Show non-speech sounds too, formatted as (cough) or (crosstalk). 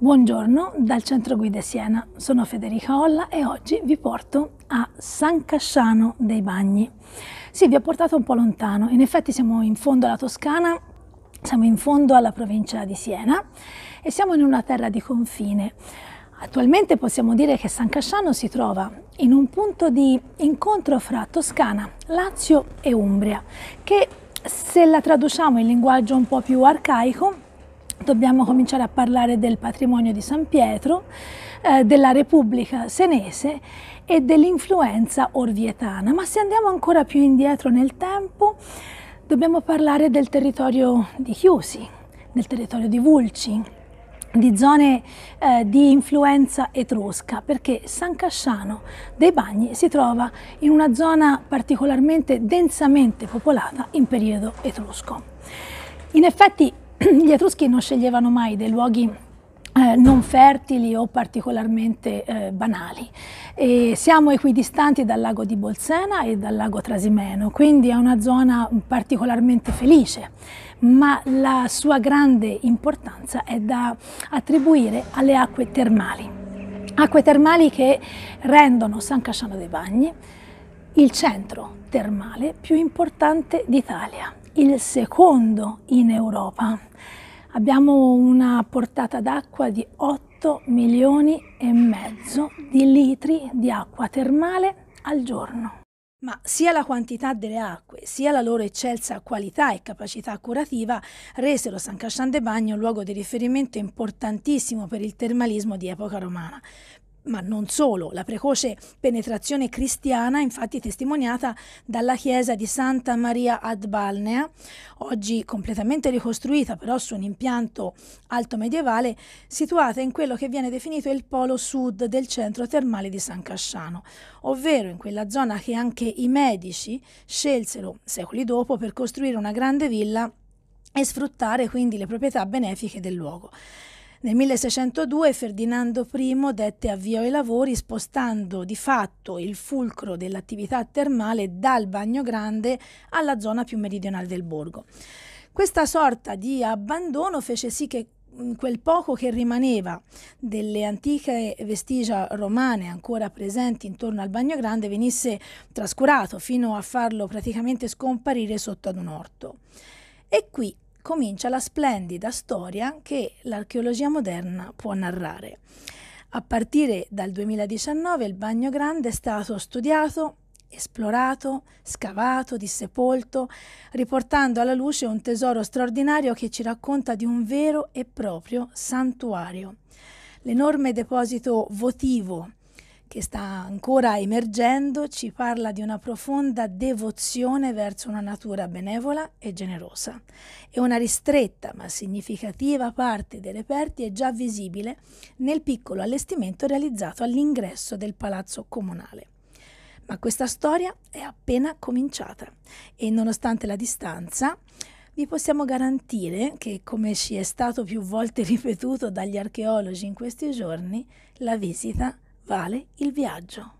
Buongiorno dal Centro Guide Siena, sono Federica Olla e oggi vi porto a San Casciano dei Bagni. Sì, vi ho portato un po' lontano, in effetti siamo in fondo alla Toscana, siamo in fondo alla provincia di Siena e siamo in una terra di confine. Attualmente possiamo dire che San Casciano si trova in un punto di incontro fra Toscana, Lazio e Umbria, che se la traduciamo in linguaggio un po' più arcaico dobbiamo cominciare a parlare del patrimonio di San Pietro, eh, della Repubblica Senese e dell'influenza orvietana. Ma se andiamo ancora più indietro nel tempo, dobbiamo parlare del territorio di Chiusi, del territorio di Vulci, di zone eh, di influenza etrusca, perché San Casciano dei Bagni si trova in una zona particolarmente densamente popolata in periodo etrusco. In effetti (clears throat) gli Etruschi non sceglievano mai dei luoghi eh, non fertili o particolarmente eh, banali. E siamo equidistanti dal lago di Bolsena e dal lago Trasimeno, quindi è una zona particolarmente felice, ma la sua grande importanza è da attribuire alle acque termali. Acque termali che rendono San Casciano dei Bagni il centro termale più importante d'Italia il secondo in Europa. Abbiamo una portata d'acqua di 8 milioni e mezzo di litri di acqua termale al giorno. Ma sia la quantità delle acque, sia la loro eccelsa qualità e capacità curativa resero San Cascian de Bagno un luogo di riferimento importantissimo per il termalismo di epoca romana ma non solo, la precoce penetrazione cristiana infatti testimoniata dalla chiesa di Santa Maria ad Balnea, oggi completamente ricostruita però su un impianto alto medievale, situata in quello che viene definito il polo sud del centro termale di San Casciano, ovvero in quella zona che anche i medici scelsero secoli dopo per costruire una grande villa e sfruttare quindi le proprietà benefiche del luogo. Nel 1602 Ferdinando I dette avvio ai lavori spostando di fatto il fulcro dell'attività termale dal Bagno Grande alla zona più meridionale del borgo. Questa sorta di abbandono fece sì che quel poco che rimaneva delle antiche vestigia romane ancora presenti intorno al Bagno Grande venisse trascurato fino a farlo praticamente scomparire sotto ad un orto. E qui comincia la splendida storia che l'archeologia moderna può narrare. A partire dal 2019 il Bagno Grande è stato studiato, esplorato, scavato, dissepolto, riportando alla luce un tesoro straordinario che ci racconta di un vero e proprio santuario. L'enorme deposito votivo che sta ancora emergendo ci parla di una profonda devozione verso una natura benevola e generosa e una ristretta ma significativa parte dei reperti è già visibile nel piccolo allestimento realizzato all'ingresso del palazzo comunale. Ma questa storia è appena cominciata e nonostante la distanza vi possiamo garantire che, come ci è stato più volte (laughs) ripetuto dagli archeologi in questi giorni, la visita vale il viaggio.